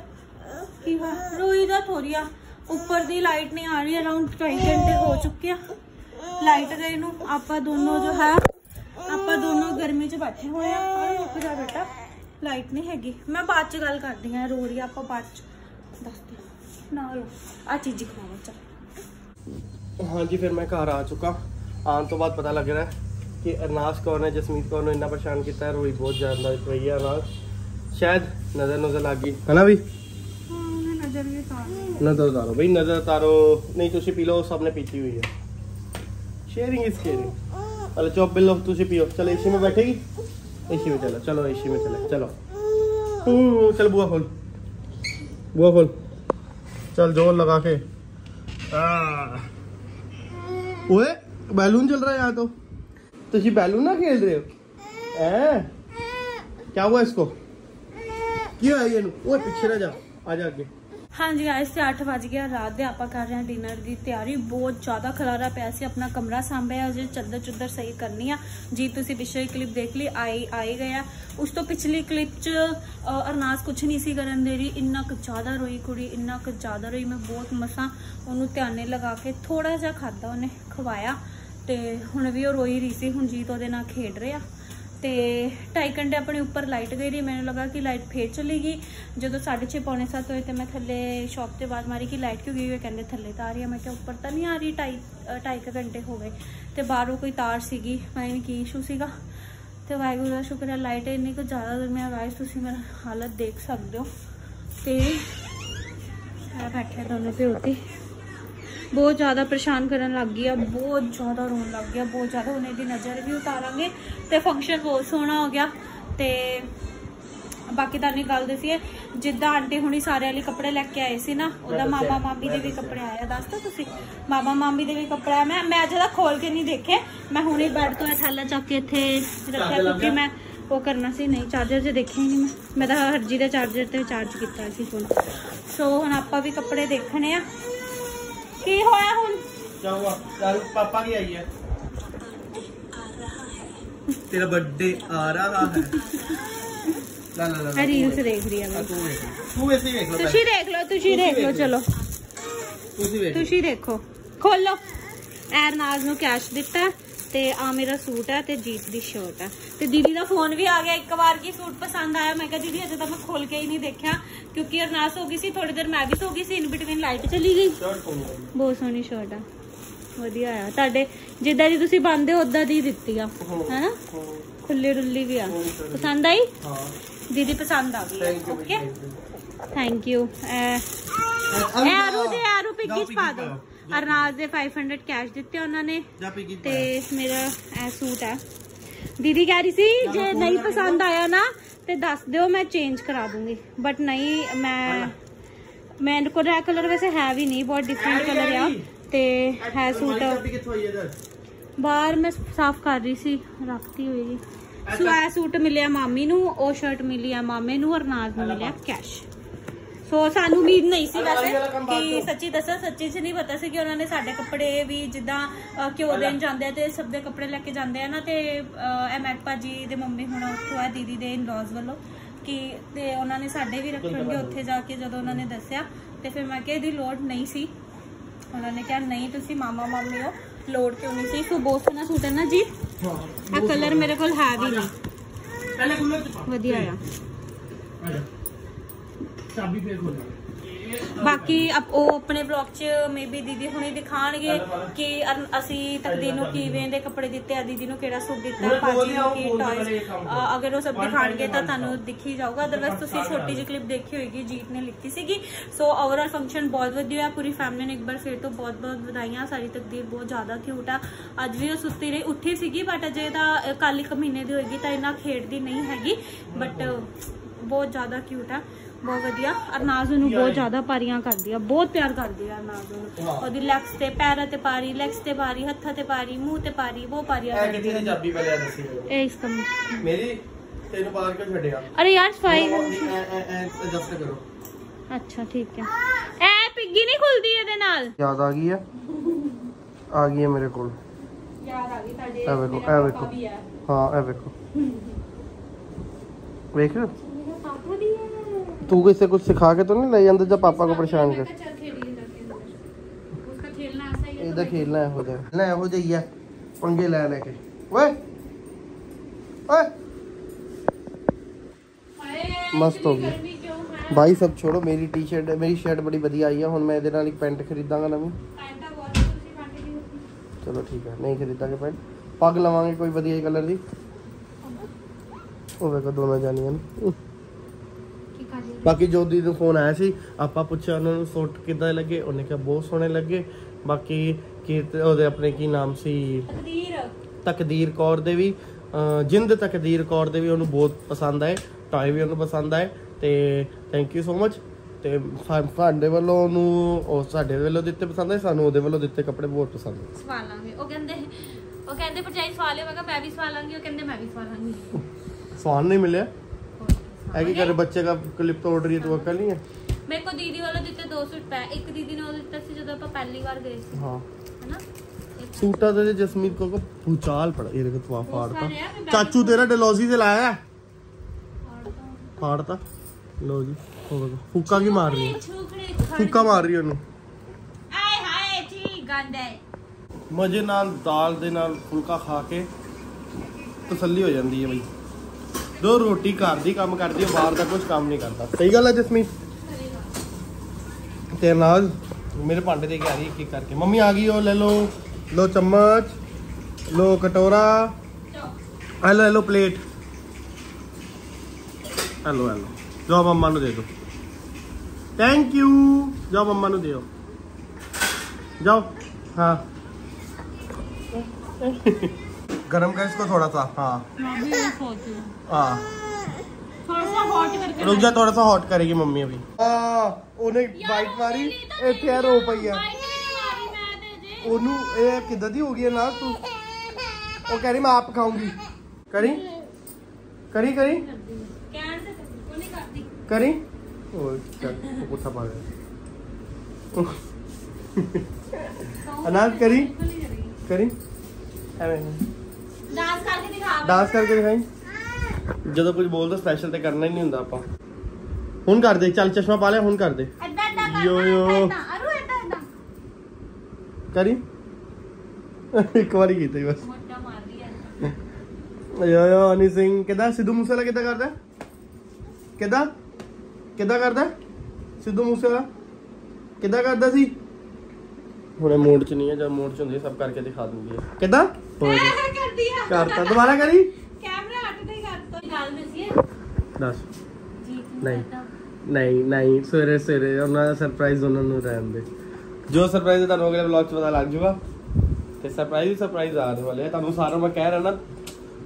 ਕੀ ਹੋਇਆ? ਰੋਈ ਦਾ ਥੋੜੀਆ ਉੱਪਰ ਦੀ ਲਾਈਟ ਨਹੀਂ ਆ ਰਹੀ ਅਰਾਊਂਡ 2.5 ਘੰਟੇ ਹੋ ਚੁੱਕੇ ਆ। ਲਾਈਟ ਗਈ ਨੂੰ ਆਪਾਂ ਦੋਨੋਂ ਜੋ ਹੈ ਆਪਾਂ ਦੋਨੋਂ ਗਰਮੀ 'ਚ ਬੈਠੇ ਹੋਏ ਆ। ਔਰ ਰੁਕ ਜਾ ਬੇਟਾ ਲਾਈਟ ਨਹੀਂ ਹੈਗੀ। ਮੈਂ ਬਾਅਦ 'ਚ ਗੱਲ ਕਰਦੀ ਆ ਰੋ ਰਹੀ ਆਪਾਂ ਬਾਅਦ 'ਚ ਦੱਸਦੀ ਹਾਂ। ਨਾ ਰੋ ਆ ਚੀਜ਼ੀ ਖਾਵਾ ਚੱਲ। ਹਾਂਜੀ ਫਿਰ ਮੈਂ ਘਰ ਆ ਚੁੱਕਾ। ਆਉਣ ਤੋਂ ਬਾਅਦ ਪਤਾ ਲੱਗ ਰਿਹਾ ਹੈ ਕਿ ਅਰਨਾਸ ਕੌਰ ਨੇ ਜਸਮੀਤ ਕੌਰ ਨੂੰ ਇੰਨਾ ਪਰੇਸ਼ਾਨ ਕੀਤਾ ਹੈ ਰੋਈ ਬਹੁਤ ਜ਼ਿਆਦਾ ਪਈ ਹੈ ਨਾਲ। ਸ਼ਾਇਦ ਨਜ਼ਰ ਨਜ਼ਰ ਲੱਗ ਗਈ। ਹੈ ਨਾ ਵੀ ਨਜ਼ਰ ਵੀ ਤਾਂ नज़र उतारो भाई, नज़र उतारो नहीं तुम पी लो सबने पीती हुई है। शेयरिंग इज़ केयरिंग अरे, चौप बिल तुसी पियो। चलो एसी में बैठेगी? एसी में चलो चलो एसी में चले, चलो। हम्म, चल, बुआ खोल। बुआ खोल। चल, ज़ोर लगा के। ओए, बैलून चल रहा है यहाँ तो। तुम बैलून ना खेल रहे हो? ए? क्या हुआ इसको? क्यों आई ओए, पीछे ना जाओ आ जा आगे। ਹਾਂਜੀ ਗਾਇਸ ਤੇ 8 ਵਜ ਗਿਆ, ਰਾਤ ਦੇ ਆਪਾਂ ਕਰ ਰਹੇ ਹਾਂ ਡਿਨਰ ਦੀ ਤਿਆਰੀ। ਬਹੁਤ ਜ਼ਿਆਦਾ ਖਲਾਰਾ ਪਿਆ ਸੀ, ਆਪਣਾ ਕਮਰਾ ਸਾਂਭਿਆ ਅਜੇ ਚੱਦਰ ਚੁੱਦਰ ਸਹੀ ਕਰਨੀ ਆ। ਜੀ, ਤੁਸੀਂ ਪਿਛਲੀ ਕਲਿੱਪ ਦੇਖ ਲਈ, ਆਈ ਆਈ ਗਿਆ ਉਸ ਤੋਂ ਪਿਛਲੀ ਕਲਿੱਪ 'ਚ ਅਰਨਾਸ ਕੁਛ ਨਹੀਂ ਸੀ ਕਰਨ ਦੇ ਰਹੀ। ਇੰਨਾ ਕੁ ਜ਼ਿਆਦਾ ਰੋਈ ਕੁੜੀ, ਇੰਨਾ ਕੁ ਜ਼ਿਆਦਾ ਰੋਈ। ਮੈਂ ਬਹੁਤ ਮਸਾਂ ਉਹਨੂੰ ਧਿਆਨੇ ਲਗਾ ਕੇ ਥੋੜਾ ਜਿਹਾ ਖਾਦਾ ਉਹਨੇ ਖਵਾਇਆ। ਤੇ ਹੁਣ ਵੀ ਉਹ ਰੋਈ ਰਹੀ ਸੀ, ਹੁਣ ਜੀਤ ਉਹਦੇ ਨਾਲ ਖੇਡ ਰਿਹਾ। ਤੇ ਢਾਈ ਘੰਟੇ ਆਪਣੇ ਉੱਪਰ ਲਾਈਟ ਗਈ ਰਹੀ। ਮੈਨੂੰ ਲੱਗਾ ਕਿ ਲਾਈਟ ਫੇਰ ਚਲੀ ਗਈ। ਜਦੋਂ 6:30 ਪੌਣੇ 7 ਹੋਏ ਤੇ ਮੈਂ ਥੱਲੇ ਸ਼ਾਪ ਤੇ ਬਾਤ ਮਾਰੀ ਕਿ ਲਾਈਟ ਕਿਉਂ ਗਈ ਹੋਈ ਕਹਿੰਦੇ ਥੱਲੇ ਤਾਂ ਆ। ਰਹੀ ਹੈ ਮੈਂ ਕਿਹਾ ਉੱਪਰ ਤਾਂ ਨਹੀਂ ਆ ਰਹੀ ਢਾਈ ਅ, ਢਾਈ ਕੁ ਘੰਟੇ ਹੋ ਗਏ। ਤੇ ਬਾਹਰੋਂ ਕੋਈ ਤਾਰ ਸੀਗੀ। ਪਤਾ ਨਹੀਂ ਕੀ ਇਸ਼ੂ ਸੀਗਾ। ਤੇ ਵਾਹਿਗੁਰੂ ਦਾ ਸ਼ੁਕਰ ਹੈ ਲਾਈਟ ਇੰਨੀ ਕੁ ਜ਼ਿਆਦਾ ਦਰਮਿਆਨ ਗਾਇਸ ਤੁਸੀਂ ਮੇਰਾ ਹਾਲਤ ਦੇਖ ਸਕਦੇ ਹੋ। ਤੇ ਆ ਬੈਠੇ ਦੋਨੋਂ ਪਿਓਤੀ ਬਹੁਤ ਜ਼ਿਆਦਾ ਪਰੇਸ਼ਾਨ ਕਰਨ ਲੱਗ ਗਈ ਆ ਬਹੁਤ ਜ਼ਿਆਦਾ ਰੋਣ ਲੱਗ ਗਿਆ ਬਹੁਤ ਜ਼ਿਆਦਾ ਉਹਨੇ ਦੀ ਨਜ਼ਰ ਵੀ ਉਤਾਰਾਂਗੇ ਤੇ ਫੰਕਸ਼ਨ ਬਹੁਤ ਸੋਹਣਾ ਹੋ ਗਿਆ ਤੇ ਬਾਕੀ ਤਾਂ ਨਹੀਂ ਗੱਲ ਦਸੀਏ ਜਿੱਦਾਂ ਆਂਟੀ ਹੁਣੀ ਸਾਰਿਆਂ ਲਈ ਕੱਪੜੇ ਲੈ ਕੇ ਆਏ ਸੀ ਨਾ ਉਹਦਾ ਮਾਮਾ ਮਾਮੀ ਦੇ ਵੀ ਕੱਪੜੇ ਆਇਆ ਦੱਸਤਾ ਤੁਸੀਂ ਮਾਮਾ ਮਾਮੀ ਦੇ ਵੀ ਕੱਪੜੇ ਮੈਂ ਮੈਂ ਜਦਾ ਖੋਲ ਕੇ ਨਹੀਂ ਦੇਖੇ ਮੈਂ ਹੁਣੇ ਬੈੱਡ ਤੋਂ ਇਹ ਥੈਲਾ ਚੱਕ ਕੇ ਇੱਥੇ ਰੱਖਿਆ ਕਿਉਂਕਿ ਮੈਂ ਉਹ ਕਰਨਾ ਸੀ ਨਹੀਂ ਚਾਰਜਰ 'ਚ ਦੇਖਿਆ ਹੀ ਨਹੀਂ ਮੈਂ ਮੈਂ ਤਾਂ ਹਰਜੀ ਦੇ ਚਾਰਜਰ ਤੇ ਚਾਰਜ ਕੀਤਾ ਸੀ ਫੋਨ ਸੋ ਹੁਣ ਆਪਾਂ ਵੀ ਕੱਪੜੇ ਦੇਖਣੇ ਆ ਕੀ ਹੋਇਆ ਹੁਣ? ਜਾਊਗਾ। ਚੱਲ ਪਾਪਾ ਕੀ ਆਈ ਹੈ? ਤੇਰਾ ਬਰਥਡੇ ਆ ਰਹਾ ਹੈ ਲਾ ਲਾ ਲਾ ਰੀਲਸ ਦੇਖ ਰਹੀ ਹਾਂ। ਮੈਂ ਤੂੰ ਵੇਖ। ਤੂੰ ਵੈਸੇ ਵੇਖ। ਲੋ ਤੁਸੀਂ ਦੇਖ ਲੋ ਤੁਸੀਂ ਦੇਖ ਲੋ ਚਲੋ। ਤੁਸੀਂ ਵੇਖ। ਤੁਸੀਂ ਦੇਖੋ। ਖੋਲੋ। ਐਰਨਾਜ਼ ਨੂੰ ਕੈਸ਼ ਦਿੱਤਾ। ਤੇ ਆ ਮੇਰਾ ਸੂਟ ਹੈ ਤੇ ਜੀਤ ਦੀ ਸ਼ਰਟ ਹੈ ਤੇ ਦੀਦੀ ਦਾ ਫੋਨ ਵੀ ਆ ਗਿਆ ਇੱਕ ਵਾਰ ਕੀ ਸੂਟ ਪਸੰਦ ਆਇਆ। ਮੈਂ ਕਿਹਾ ਦੀਦੀ ਅਜੇ ਤਾਂ ਮੈਂ ਖੋਲ ਕੇ ਹੀ ਨਹੀਂ ਦੇਖਿਆ ਕਿਉਂਕਿ ਅਰਨਾਸ ਹੋ ਗਈ ਸੀ ਥੋੜੀ ਦੇਰ ਮੈਂ ਵੀ ਸੋ ਗਈ ਸੀ ਇਨ ਬਿਟਵੀਨ ਲਾਈਟ ਚਲੀ ਗਈ। ਬਹੁਤ ਸੋਹਣੀ ਸ਼ਰਟ ਆ। ਵਧੀਆ ਆ। ਤੁਹਾਡੇ ਜਿੱਦਾਂ ਦੀ ਤੁਸੀਂ ਬੰਦੇ ਹੋ ਉਦਾਂ ਦੀ ਦਿੱਤੀ ਆ। ਹੈਨਾ? ਖੁੱਲੀ ਡੁੱਲੀ ਵੀ ਆ। ਪਸੰਦ ਆਈ? ਹਾਂ। ਦੀਦੀ ਪਸੰਦ ਆ ਗਈ ਓਕੇ ਥੈਂਕ ਯੂ ਐਰੂ ਦੇ ਐਰੂ ਪਿੱਗੀ ਚ ਪਾ ਦਿਓ। ਅਰਨਾਜ਼ ਦੇ 500 ਕੈਸ਼ ਦਿੱਤੇ ਉਹਨਾਂ ਨੇ ਤੇ ਮੇਰਾ ਇਹ ਸੂਟ ਹੈ। ਦੀਦੀ ਕਹਿ ਰਹੀ ਸੀ ਜੇ ਨਹੀਂ ਪਸੰਦ ਆਇਆ ਨਾ ਤੇ ਦੱਸ ਦਿਓ ਮੈਂ ਚੇਂਜ ਕਰਾ ਦੂੰਗੀ। ਬਟ ਨਹੀਂ ਮੈਂ ਮੇਰੇ ਕੋਲ ਇਹ ਕਲਰ ਵੈਸੇ ਹੈ ਵੀ ਨਹੀਂ ਬਹੁਤ ਡਿਫਰੈਂਟ ਕਲਰ ਆ। ਤੇ ਹੈ ਸੂਟ। ਬਾਹਰ ਮੈਂ ਸਾਫ਼ ਕਰ ਰਹੀ ਸੀ ਰੱਖਤੀ ਹੋਈ ਜੀ। ਸੋ ਇਹ ਸੂਟ ਮਿਲਿਆ ਮਾਮੀ ਨੂੰ ਉਹ ਸ਼ਰਟ ਮਿਲੀ ਆ ਮਾਮੇ ਨੂੰ ਔਰ ਨਾਜ਼ ਨੂੰ ਮਿਲਿਆ ਕੈਸ਼ ਸੋ ਸਾਨੂੰ ਉਮੀਦ ਨਹੀਂ ਸੀ ਵੈਸੇ ਕਿ ਸੱਚੀ ਦੱਸਾਂ ਸੱਚੀ ਚ ਨਹੀਂ ਪਤਾ ਸੀ ਕਿ ਉਹਨਾਂ ਨੇ ਸਾਡੇ ਕੱਪੜੇ ਵੀ ਜਿੱਦਾਂ ਘਿਓ ਦੇਣ ਜਾਂਦੇ ਆ ਤੇ ਸਭ ਦੇ ਕੱਪੜੇ ਲੈ ਕੇ ਜਾਂਦੇ ਆ ਨਾ ਤੇ ਇਹ ਮੈਕ ਭਾਜੀ ਦੇ ਮੰਮੀ ਹੁਣ ਉੱਥੋਂ ਆ ਦੀਦੀ ਦੇ ਇਨ-ਲॉज ਵੱਲੋਂ ਕਿ ਤੇ ਉਹਨਾਂ ਨੇ ਸਾਡੇ ਵੀ ਰੱਖਣਗੇ ਉੱਥੇ ਜਾ ਕੇ ਜਦੋਂ ਉਹਨਾਂ ਨੇ ਦੱਸਿਆ ਤੇ ਫਿਰ ਮੈਂ ਕਿਹਾ ਇਹਦੀ ਲੋੜ ਨਹੀਂ ਸੀ। ਉਹਨਾਂ ਨੇ ਕਿਹਾ ਨਹੀਂ ਤੁਸੀਂ ਮਾਮਾ ਮਾਮੀ ਹੋ ਲੋੜ ਕਿਉਂ ਨਹੀਂ ਸੀ? ਸੋ ਬਹੁਤ ਸੋਹਣਾ ਸੂਟ ਹੈ ਨਾ ਜੀ? ਇਹ ਕਲਰ ਮੇਰੇ ਕੋਲ ਹੈ ਵੀ ਨਹੀਂ। ਵਧੀਆ ਆ। ਆ ਜਾ। ਚਾਬੀ ਫੇਰ ਖੋਲ ਬਾਕੀ ਉਹ ਆਪਣੇ ਬਲੌਗ 'ਚ ਮੇਬੀ ਦੀਦੀ ਹੁਣੇ ਦਿਖਾਣਗੇ ਕਿ ਅਰ- ਅਸੀਂ ਤਕਦੀਰ ਨੂੰ ਕਿਵੇਂ ਦੇ ਕੱਪੜੇ ਦਿੱਤੇ ਆ ਦੀਦੀ ਨੂੰ ਕਿਹੜਾ ਸੂਟ ਦਿੱਤਾ ਬੋਲ ਨੂੰ ਕੀ ਕਰੋ। ਅਗਰ ਉਹ ਸਭ ਦਿਖਾਣਗੇ ਤਾਂ ਤੁਹਾਨੂੰ ਦਿਖ ਜਾਊਗਾ। ਅਦਰਵਾਇਜ਼ ਤੁਸੀਂ ਛੋਟੀ ਜਿਹੀ ਕਲਿੱਪ ਦੇਖੀ ਹੋਏਗੀ ਜੀਤ ਨੇ ਲਿੱਤੀ ਸੀਗੀ। ਸੋ ਓਵਰਆਲ ਫੰਕਸ਼ਨ ਬਹੁਤ ਵਧੀਆ ਹੋਇਆ ਪੂਰੀ ਫੈਮਿਲੀ ਨੂੰ ਇੱਕ ਵਾਰ ਫਿਰ ਤੋਂ ਬਹੁਤ ਬਹੁਤ ਵਧਾਈਆਂ ਸਾਡੀ ਤਕਦੀਰ ਬਹੁਤ ਜ਼ਿਆਦਾ ਕਿਊਟ ਆ। ਅੱਜ ਵੀ ਉਹ ਸੁੱਤੀ ਰਹੀ ਉੱਠੀ ਸੀਗੀ ਬਟ ਅਜੇ ਤਾਂ ਕੱਲ ਇੱਕ ਮਹੀਨੇ ਦੀ ਹੋਏਗੀ ਤਾਂ ਇੰਨਾ ਖੇਡਦੀ ਨਹੀਂ ਹੈਗੀ ਬਟ ਬਹੁਤ ਜ਼ਿਆਦਾ ਕਿਊਟ ਆ। ਬਹੁਤ ਵਧੀਆ। ਅਰਨਾਜ਼ ਨੂੰ ਬਹੁਤ ਜ਼ਿਆਦਾ ਪਾਰੀਆਂ ਕਰਦੀ ਆ ਬਹੁਤ ਪਿਆਰ ਕਰਦੀ ਆ ਅਰਨਾਜ਼ ਨੂੰ। ਉਹਦੀ ਲੈਗਸ ਤੇ ਪੈਰਾਂ ਤੇ ਪਾਰੀ ਲੈਗਸ ਤੇ ਪਾਰੀ ਹੱਥਾਂ ਤੇ ਪਾਰੀ ਮੂੰਹ ਤੇ ਪਾਰੀ ਬਹੁਤ ਪਾਰੀਆਂ ਕਰਦੀ ਕਿੱਥੇ ਦੀ ਚਾਬੀ ਪਹਿਲੇ ਦੱਸੀ। ਇਹ ਇਸ ਕੰਮ ਮੇਰੀ ਤੈਨੂੰ ਬਾਹਰ ਕਿਉਂ ਛੱਡਿਆ? ਅਰੇ ਯਾਰ ਫਾਈਵ ਐਡਜਸਟ ਕਰੋ। ਅੱਛਾ ਠੀਕ ਹੈ ਐ ਪਿੱਗੀ ਨਹੀਂ ਖੁੱਲਦੀ ਇਹਦੇ ਨਾਲ? ਯਾਦ ਆ ਗਈ ਹੈ ਆ ਗਈ ਹੈ ਮੇਰੇ ਕੋਲ। ਯਾਦ ਆ ਗਈ ਤੁਹਾਡੇ ਇਹ ਵੇਖੋ ਇਹ ਵੇਖੋ। ਹਾਂ ਇਹ ਵੇਖੋ। <laughs> ਵੇਖ। ਪਾਪਾ ਦੀ ਹੈ ਤੂੰ ਕਿਸੇ ਕੁਝ ਸਿਖਾ ਕੇ ਤਾਂ ਨਹੀਂ ਲੈ ਜਾਂਦਾ ਜਾਂ ਪਾਪਾ को परेशान कर चल खेलिए जाके अंदर। उसका खेलना ऐसा ही है ਇਹਦਾ ਖੇਲਣਾ ਇਹੋ ਜਿਹਾ ਨਾ ਇਹੋ ਜਿਹਾ ਹੀ ਆ ਪੰਗੇ ਲੈ ਲੈ ਕੇ ਓਏ ਓਏ ਮਸਤ ਹੋ ਗਈ गर्मी क्यों है ਭਾਈ ਸਭ ਛੋੜੋ ਮੇਰੀ ਟੀ-ਸ਼ਰਟ ਮੇਰੀ ਸ਼ਰਟ ਬੜੀ ਵਧੀਆ ਆਈ ਆ ਹੁਣ ਮੈਂ ਇਹਦੇ ਨਾਲ ਇੱਕ ਪੈਂਟ ਖਰੀਦਾਂਗਾ ਨਵੀਂ पैंटा बहुत है, दूसरी पैंट नहीं होती। ਚਲੋ ਠੀਕ ਹੈ ਨਹੀਂ ਖਰੀਦਾਂਗੇ ਪੈਂਟ ਪੱਗ ਲਵਾਂਗੇ ਕੋਈ ਵਧੀਆ ਕਲਰ ਦੀ ਉਹ ਵੇਖੋ ਦੋਨੋਂ ਜਾਨੀਆਂ ਨੇ ठीक है जी। ਬਾਕੀ ਜੋਦੀ ਨੂੰ ਫੋਨ ਆਇਆ ਸੀ ਆਪਾਂ ਪੁੱਛਿਆ ਉਹਨਾਂ ਨੂੰ ਸੂਟ ਕਿੱਦਾਂ ਲੱਗੇ ਉਹਨੇ ਕਿਹਾ ਬਹੁਤ ਸੋਹਣੇ ਲੱਗੇ। ਬਾਕੀ ਕੀ ਉਹਦੇ ਆਪਣੇ ਕੀ ਨਾਮ ਸੀ? ਤਕਦੀਰ। ਤਕਦੀਰ ਕੌਰ ਦੇ ਵੀ ਜਿੰਦ ਤਕਦੀਰ ਕੌਰ ਦੇ ਵੀ ਉਹਨੂੰ ਬਹੁਤ ਪਸੰਦ ਆਏ ਟਾਈ ਵੀ ਉਹਨੂੰ ਪਸੰਦ ਆਏ ਤੇ ਥੈਂਕ ਯੂ ਸੋ ਮਚ ਤੇ ਸਾਡੇ ਵੱਲੋਂ ਉਹਨੂੰ ਉਹ ਸਾਡੇ ਵੱਲੋਂ ਦਿੱਤੇ ਪਸੰਦ ਆਏ ਸਾਨੂੰ ਉਹਦੇ ਵੱਲੋਂ ਦਿੱਤੇ ਕੱਪੜੇ ਬਹੁਤ ਪਸੰਦ ਆਏ। ਸਵਾਲਾਂਗੇ ਉਹ ਕਹਿੰਦੇ ਉਹ ਕਹਿੰਦੇ ਪਰਚਾਈ ਸਵਾਲਿਓ ਮੈਂ ਕਿਹਾ ਮੈਂ ਵੀ ਸਵਾਲਾਂਗੀ ਉਹ ਕਹਿੰਦੇ ਮੈਂ ਵੀ ਸਵਾਲਾਂਗੀ ਸਵਾਲ ਨਹੀਂ ਮਿਲਿਆ। ਹੈ ਕਿ करे ਬੱਚੇ ਦਾ ਕਲਿਪ ਤੋੜ ਰਹੀ ਹੈ ਤੂੰ ਅਕਲ ਨਹੀਂ ਹੈ ਮੇਰੇ ਕੋ ਦੀਦੀ ਵਾਲਾ ਦਿੱਤੇ ਦੋ ਸੂਟ ਪੈ ਇੱਕ ਦੀਦੀ ਨੇ ਉਹ ਦਿੱਤਾ ਸੀ ਜਦੋਂ ਆਪਾਂ ਪਹਿਲੀ ਵਾਰ ਗਏ ਸੀ। ਹਾਂ। ਹੈਨਾ? ਸੂਟਾਂ ਦੇ ਜਸਮੀਤ ਕੋ ਕੋ ਭੂਚਾਲ ਪੜਾ ਇਹ ਦੇਖੋ ਤਵਾ ਫਾੜਤਾ। ਚਾਚੂ ਤੇਰਾ ਡਲੋਜ਼ੀ ਤੇ ਲਾਇਆ? ਫਾੜਤਾ। ਲੋ ਜੀ ਹੋ ਗਿਆ ਫੂਕਾ ਕੀ ਮਾਰ ਰਹੀ ਹੈ? ਫੂਕਾ ਮਾਰ ਰਹੀ ਉਹਨੂੰ। ਆਏ ਹਾਏ ਠੀਕ ਗੰਦੇ ਮਜ਼ੇ ਨਾਲ ਦਾਲ ਦੇ ਨਾਲ ਫੁਲਕਾ ਖਾ ਕੇ ਤਸੱਲੀ ਹੋ ਜਾਂਦੀ ਹੈ ਬਈ। ਦੋ ਰੋਟੀ ਘਰ ਦੀ ਕੰਮ ਕਰਦੀ ਹੈ ਬਾਹਰ ਦਾ ਕੁਝ ਕੰਮ ਨਹੀਂ ਕਰਦਾ ਸਹੀ ਗੱਲ ਹੈ ਜਸਮੀਨ ਤੇਰੇ ਨਾਲ ਮੇਰੇ ਭਾਂਡੇ ਦੇ ਕੇ ਆ ਰਹੀ ਇੱਕ ਇੱਕ ਕਰਕੇ ਮੰਮੀ ਆ ਗਈ ਉਹ ਲੈ ਲਓ ਲੋ ਚਮਚ ਲੋ ਕਟੋਰਾ ਆ ਲੈ ਲਓ ਪਲੇਟ ਆ ਲਓ ਆ ਲਓ ਜਾਓ ਮੰਮਾ ਨੂੰ ਦੇ ਦਿਓ ਥੈਂਕ ਯੂ ਜਾਓ ਮੰਮਾ ਨੂੰ ਦਿਓ ਜਾਓ ਹਾਂ गरम कर इसको थोड़ा सा हाँ। हाँ। रुक जा, थोड़ा सा हॉट करेगी मम्मी अभी। हाँ, उन्हें बाइक मारी। ए तैयार हो पाई है? ओनू ए किधर दी ना तू? वो कह रही, मैं आप खाऊँगी। करी? करी करी? करी? ओ, चल पा <laughs> अनाज, करी? करी? ਡਾਂਸ ਕਰਕੇ ਦਿਖਾ ਡਾਂਸ ਕਰਕੇ ਦਿਖਾਈ। ਜਦੋਂ ਕੁਝ ਬੋਲਦਾ ਸਪੈਸ਼ਲ ਤੇ ਕਰਨਾ ਹੀ ਨਹੀਂ ਹੁੰਦਾ ਆਪਾਂ। ਹੁਣ ਕਰ ਦੇ ਚੱਲ ਚਸ਼ਮਾ ਪਾ ਲਿਆ ਹੁਣ ਕਰ ਦੇ। ਐਦਾਂ ਐਦਾਂ ਯੋ, ਯੋ। ਐਦਾਂ ਅਰੂ ਐਦਾਂ ਐਦਾਂ ਕਰੀ। ਇੱਕ ਵਾਰੀ ਕੀਤੀ ਬਸ। ਮੋਟਾ ਯੋ ਯੋ ਅਨੀ ਸਿੰਘ। ਕਿਦਾਂ? ਸਿੱਧੂ ਮੂਸੇਵਾਲਾ ਕਿਦਾਂ ਕਰਦਾ? ਕਿਦਾਂ? ਕਿਦਾਂ ਕਰਦਾ? ਸਿੱਧੂ ਮੂਸੇਵਾਲਾ? ਕਿਦਾਂ ਕਰਦਾ ਸੀ? ਹੁਣੇ ਮੋਡ ਚ ਨਹੀਂ ਹੈ ਜਦ ਮੋਡ ਚ ਹੁੰਦੀ ਸਭ ਕਰਕੇ ਦਿਖਾ ਦੂੰਗੀ ਕਿਦਾਂ? ਕਰਦੀ ਆ। ਕਰਤਾ। ਦੁਬਾਰਾ ਕਰੀ? ਕੈਮਰਾ ਹਟ ਨਹੀਂ ਕਰਦਾ ਗੱਲ ਦਸੀਏ ਦੱਸ। ਨਹੀਂ। ਨਹੀਂ ਨਹੀਂ। ਸਵੇਰੇ ਸਵੇਰੇ। ਉਹਨਾਂ ਦਾ ਸਰਪ੍ਰਾਈਜ਼ ਉਹਨਾਂ ਨੂੰ ਰਹਿਣ ਦੇ। ਜੋ ਸਰਪ੍ਰਾਈਜ਼ ਤੁਹਾਨੂੰ ਅਗਲੇ ਵਲੌਗ 'ਚ ਪਤਾ ਲੱਗ ਜਾਊਗਾ ਤੇ ਸਰਪ੍ਰਾਈਜ਼ ਹੀ ਸਰਪ੍ਰਾਈਜ਼ ਆਉਣ ਵਾਲੇ ਆ। ਤੁਹਾਨੂੰ ਸਾਰਾ ਮੈਂ ਕਹਿ ਰਿਹਾ ਨਾ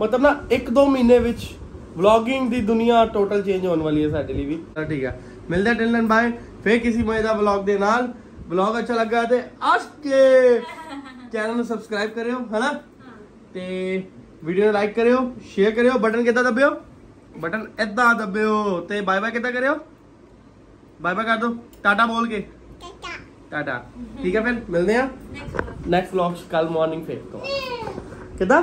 ਮਤਲਬ ਨਾ 1-2 ਮਹੀਨੇ ਵਿੱਚ ਵਲੌਗਿੰਗ ਦੀ ਦੁਨੀਆ ਟੋਟਲ ਚੇਂਜ ਹੋਣ ਵਾਲੀ ਹੈ ਸਾਡੇ ਲਈ ਵੀ। ਤਾਂ ਠੀਕ ਹੈ ਮਿਲਦੇ ਹਾਂ ਟਿਲ ਐਂਡ ਬਾਏ ਫੇਰ ਕਿਸੇ ਮਜ਼ੇਦਾਰ ਵਲੌਗ ਦੇ ਨਾਲ। ਵਲੌਗ ਅੱਛਾ ਲੱਗਾ ਤੇ ਆਸ਼ ਕੇ ਚੈਨਲ ਨੂੰ ਸਬਸਕ੍ਰਾਈਬ ਕਰਿਓ ਹਨਾ? ਤੇ ਵੀਡੀਓ ਨੂੰ ਲਾਈਕ ਕਰਿਓ ਸ਼ੇਅਰ ਕਰਿਓ ਬਟਨ ਕਿੱਦਾਂ ਦੱਬਿਓ? ਬਟਨ ਏਦਾਂ ਦੱਬਿਓ ਤੇ ਬਾਏ ਬਾਏ ਕਿੱਦਾਂ ਕਰਿਓ? ਬਾਏ ਬਾਏ ਕਰ ਦੋ। ਟਾਟਾ ਬੋਲ ਕੇ। ਟਾਟਾ। ਠੀਕ ਹੈ ਫਿਰ ਮਿਲਦੇ ਆ ਨੈਕਸਟ ਵਲੌਗ ਕੱਲ ਮਾਰਨਿੰਗ ਫੇਰ ਤੋਂ। ਕਿੱਦਾਂ?